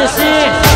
可惜